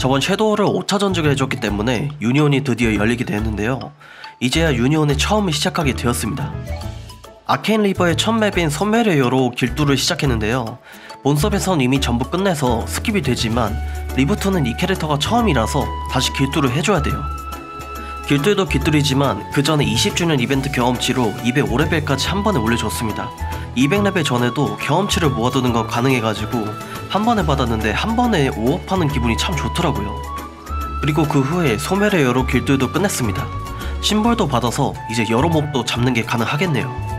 저번 섀도어를 5차 전직을 해줬기 때문에 유니온이 드디어 열리게 되었는데요. 이제야 유니온의 처음을 시작하게 되었습니다. 아케인 리버의 첫 맵인 소멸의 여로 길뚫을 시작했는데요. 본섭에선 이미 전부 끝내서 스킵이 되지만 리부트는 이 캐릭터가 처음이라서 다시 길뚫을 해줘야 돼요. 길뚫도 길뚫이지만 그 전에 20주년 이벤트 경험치로 205레벨까지 한 번에 올려줬습니다. 200레벨 전에도 경험치를 모아두는 건 가능해가지고 한 번에 받았는데 한 번에 5업 하는 기분이 참 좋더라고요. 그리고 그 후에 소멸의 여로 길뚫도 끝냈습니다. 심벌도 받아서 이제 여로 몹도 잡는 게 가능하겠네요.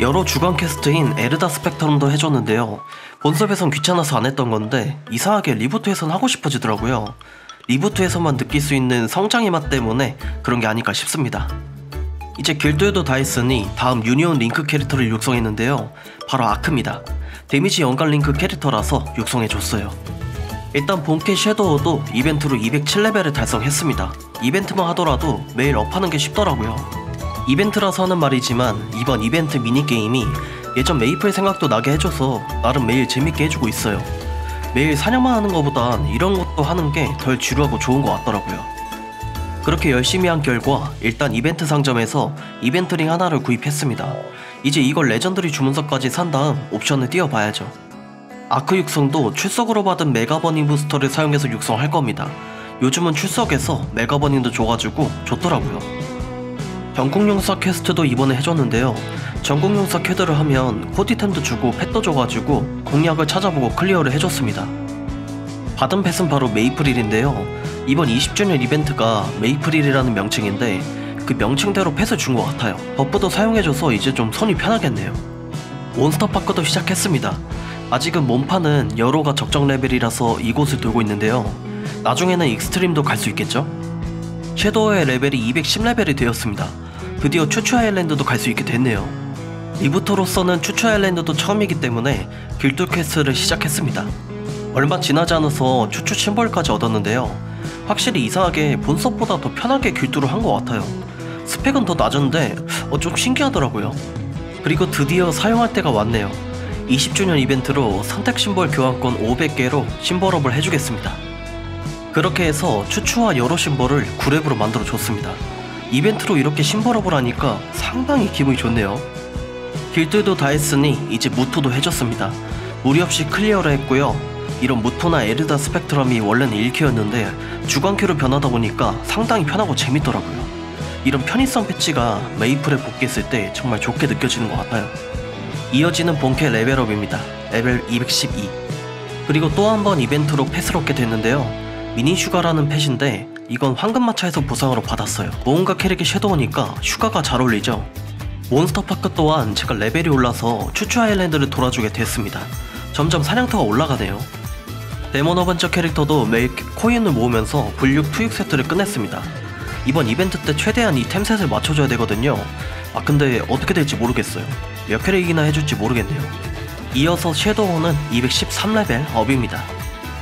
여로 주간 퀘스트인 에르다 스펙트럼도 해줬는데요. 본섭에선 귀찮아서 안 했던 건데 이상하게 리부트에선 하고 싶어지더라고요. 리부트에서만 느낄 수 있는 성장의 맛 때문에 그런 게 아닐까 싶습니다. 이제 길뚫도 다 했으니 다음 유니온 링크 캐릭터를 육성했는데요. 바로 아크입니다. 데미지 연관 링크 캐릭터라서 육성해줬어요. 일단 본캐 섀도어도 이벤트로 207레벨을 달성했습니다. 이벤트만 하더라도 매일 업하는 게 쉽더라고요. 이벤트라서 하는 말이지만 이번 이벤트 미니게임이 예전 메이플 생각도 나게 해줘서 나름 매일 재밌게 해주고 있어요. 매일 사냥만 하는 것보단 이런 것도 하는 게 덜 지루하고 좋은 것 같더라고요. 그렇게 열심히 한 결과 일단 이벤트 상점에서 이벤트링 하나를 구입했습니다. 이제 이걸 레전드리 주문서까지 산 다음 옵션을 띄워봐야죠. 아크 육성도 출석으로 받은 메가버닝 부스터를 사용해서 육성할 겁니다. 요즘은 출석에서 메가버닝도 줘가지고 좋더라고요. 전국용사 퀘스트도 이번에 해줬는데요. 전국용사 퀘스트를 하면 코디템도 주고 펫도 줘가지고 공략을 찾아보고 클리어를 해줬습니다. 받은 펫은 바로 메이프릴인데요. 이번 20주년 이벤트가 메이프릴이라는 명칭인데 그 명칭대로 펫을 준것 같아요. 버프도 사용해줘서 이제 좀 손이 편하겠네요. 몬스터파크도 시작했습니다. 아직은 몬파는 여로가 적정 레벨이라서 이곳을 돌고 있는데요. 나중에는 익스트림도 갈 수 있겠죠? 섀도어의 레벨이 210레벨이 되었습니다. 드디어 츄츄 아일랜드도 갈 수 있게 됐네요. 리부트로서는 츄츄 아일랜드도 처음이기 때문에 길드 퀘스트를 시작했습니다. 얼마 지나지 않아서 추추 심벌까지 얻었는데요. 확실히 이상하게 본섭보다 더 편하게 길두를 한것 같아요. 스펙은 더 낮은데 어, 좀 신기하더라고요. 그리고 드디어 사용할 때가 왔네요. 20주년 이벤트로 선택 심벌 교환권 500개로 심벌업을 해주겠습니다. 그렇게 해서 추추와 여러 심벌을 9렙으로 만들어 줬습니다. 이벤트로 이렇게 심벌업을 하니까 상당히 기분이 좋네요. 길뚫도 다 했으니 이제 무토도 해줬습니다. 무리 없이 클리어를 했고요. 이런 무토나 에르다 스펙트럼이 원래는 일퀘였는데 주간퀘로 변하다 보니까 상당히 편하고 재밌더라고요. 이런 편의성 패치가 메이플에 복귀했을 때 정말 좋게 느껴지는 것 같아요. 이어지는 본캐 레벨업입니다. 레벨 212. 그리고 또 한 번 이벤트로 펫을 얻게 됐는데요. 미니 슈가라는 펫인데 이건 황금마차에서 보상으로 받았어요. 모험가 캐릭의 섀도어니까 슈가가 잘 어울리죠. 몬스터파크 또한 제가 레벨이 올라서 츄츄 아일랜드를 돌아주게 됐습니다. 점점 사냥터가 올라가네요. 어벤처 캐릭터도 매일 코인을 모으면서 불육 투육 세트를 끝냈습니다. 이번 이벤트 때 최대한 이 템셋을 맞춰줘야 되거든요. 아 근데 어떻게 될지 모르겠어요. 몇 캐릭이나 해줄지 모르겠네요. 이어서 섀도어는 213레벨 업입니다.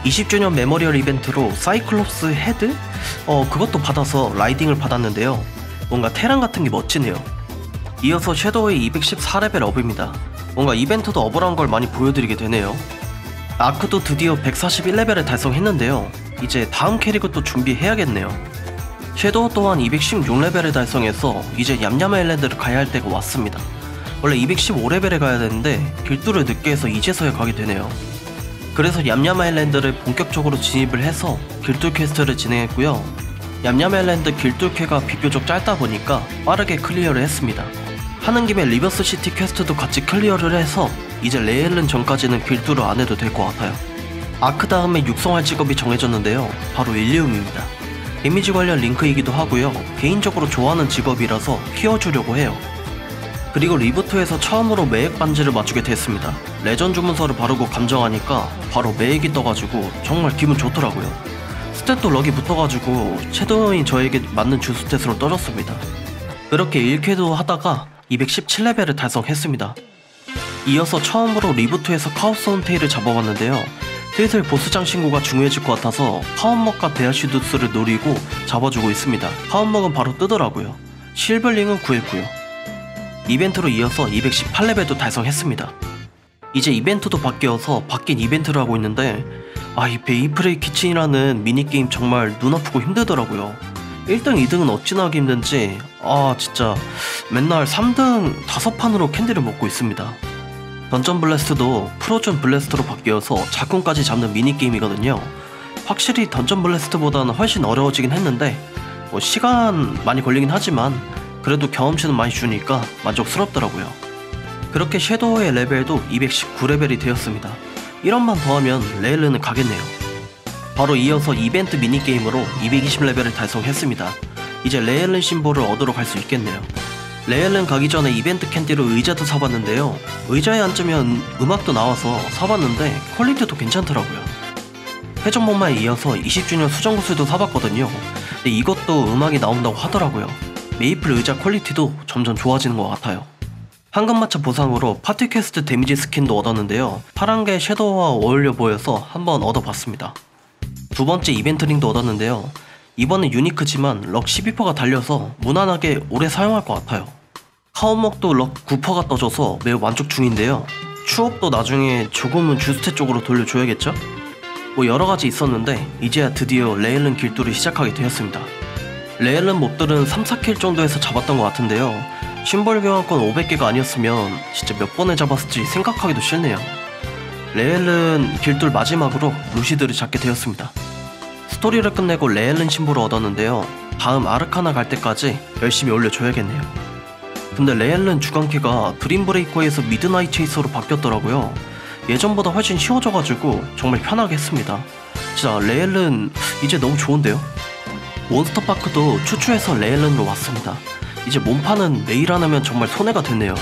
20주년 메모리얼 이벤트로 사이클롭스 헤드? 어 그것도 받아서 라이딩을 받았는데요. 뭔가 테란 같은 게 멋지네요. 이어서 섀도우의 214레벨 업입니다. 뭔가 이벤트도 업을한 걸 많이 보여드리게 되네요. 아크도 드디어 141레벨을 달성했는데요. 이제 다음 캐릭을 또 준비해야겠네요. 섀도우 또한 216레벨을 달성해서 이제 얌얌 아일랜드를 가야 할 때가 왔습니다. 원래 215레벨에 가야 되는데 길두를 늦게 해서 이제서야 가게 되네요. 그래서 얌얌 아일랜드를 본격적으로 진입을 해서 길뚫 퀘스트를 진행했고요. 얌얌 아일랜드 길뚫 퀘가 비교적 짧다 보니까 빠르게 클리어를 했습니다. 하는 김에 리버스 시티 퀘스트도 같이 클리어를 해서 이제 레헬른 전까지는 길뚫을 안 해도 될 것 같아요. 아크 다음에 육성할 직업이 정해졌는데요. 바로 일리움입니다. 데미지 관련 링크이기도 하고요. 개인적으로 좋아하는 직업이라서 키워주려고 해요. 그리고 리부트에서 처음으로 메획 반지를 맞추게 됐습니다. 레전 주문서를 바르고 감정하니까 바로 메획이 떠가지고 정말 기분 좋더라고요. 스탯도 럭이 붙어가지고 섀도어인 저에게 맞는 주 스탯으로 떨어졌습니다. 그렇게 일퀘도 하다가 217레벨을 달성했습니다. 이어서 처음으로 리부트에서 카오스 혼테일을 잡아봤는데요. 슬슬 보스 장신구가 중요해질 것 같아서 카혼목과 데아시두스를 노리고 잡아주고 있습니다. 카혼목은 바로 뜨더라고요. 실블링은 구했고요. 이벤트로 이어서 218레벨도 달성했습니다. 이제 이벤트도 바뀌어서 바뀐 이벤트를 하고 있는데 아 이 메이프릴 키친이라는 미니게임 정말 눈 아프고 힘들더라고요 1등 2등은 어찌나 하기 힘든지 아 진짜 맨날 3등 5판으로 캔디를 먹고 있습니다 던전 블래스트도 프로즌 블래스트로 바뀌어서 작품까지 잡는 미니게임이거든요. 확실히 던전 블래스트보다는 훨씬 어려워지긴 했는데 뭐 시간 많이 걸리긴 하지만 그래도 경험치는 많이 주니까 만족스럽더라고요. 그렇게 섀도어의 레벨도 219레벨이 되었습니다. 1업만 더하면 레헬른은 가겠네요. 바로 이어서 이벤트 미니게임으로 220레벨을 달성했습니다. 이제 레헬른 심볼을 얻으러 갈 수 있겠네요 레헬른 가기 전에 이벤트 캔디로 의자도 사봤는데요. 의자에 앉으면 음악도 나와서 사봤는데 퀄리티도 괜찮더라고요. 회전목마에 이어서 20주년 수정구슬도 사봤거든요. 근데 이것도 음악이 나온다고 하더라고요. 메이플 의자 퀄리티도 점점 좋아지는 것 같아요. 황금마차 보상으로 파티퀘스트 데미지 스킨도 얻었는데요. 파란 게 섀도어와 어울려 보여서 한번 얻어봤습니다. 두 번째 이벤트 링도 얻었는데요 이번엔 유니크지만 럭 12%가 달려서 무난하게 오래 사용할 것 같아요. 카혼목도 럭 9%가 떠져서 매우 만족 중인데요. 추업도 나중에 조금은 주스탯 쪽으로 돌려줘야겠죠? 뭐 여러가지 있었는데 이제야 드디어 레헬른 길뚫을 시작하게 되었습니다. 레헬른 몹들은 3, 4킬 정도에서 잡았던 것 같은데요. 심벌 교환권 500개가 아니었으면 진짜 몇 번을 잡았을지 생각하기도 싫네요. 레헬른 길뚫 마지막으로 루시드를 잡게 되었습니다 스토리를 끝내고 레헬른 심볼을 얻었는데요. 다음 아르카나 갈 때까지 열심히 올려줘야겠네요. 근데 레헬른 주간퀘가 드림브레이커에서 미드나잇 체이서로 바뀌었더라고요. 예전보다 훨씬 쉬워져가지고 정말 편하게 했습니다. 진짜 레헬른 이제 너무 좋은데요? 몬스터파크도 츄츄에서 레헬른으로 왔습니다. 이제 몬파는 매일 안 하면 정말 손해가 됐네요.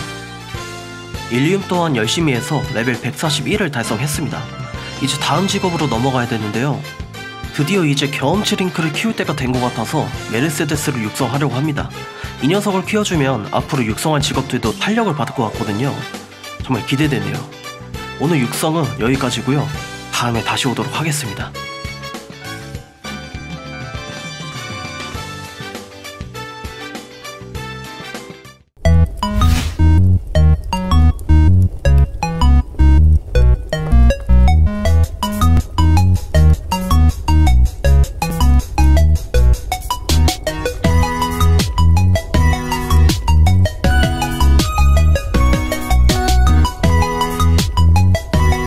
일리움 또한 열심히 해서 레벨 141을 달성했습니다. 이제 다음 직업으로 넘어가야 되는데요 드디어 이제 경험치 링크를 키울 때가 된 것 같아서 메르세데스를 육성하려고 합니다. 이 녀석을 키워주면 앞으로 육성할 직업들도 탄력을 받을 것 같거든요. 정말 기대되네요. 오늘 육성은 여기까지고요. 다음에 다시 오도록 하겠습니다